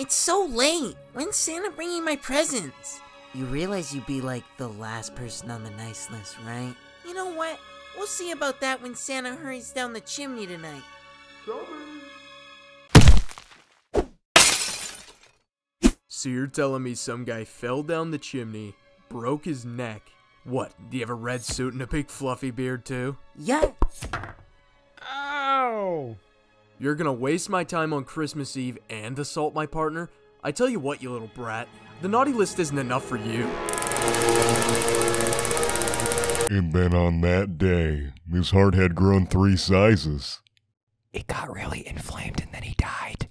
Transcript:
It's so late. When's Santa bringing my presents? You realize you'd be like the last person on the nice list, right? You know what? We'll see about that when Santa hurries down the chimney tonight. So you're telling me some guy fell down the chimney, broke his neck. What, do you have a red suit and a big fluffy beard too? Yeah. Ow! You're gonna waste my time on Christmas Eve and assault my partner? I tell you what, you little brat, the naughty list isn't enough for you. And then on that day, his heart had grown three sizes. It got really inflamed and then he died.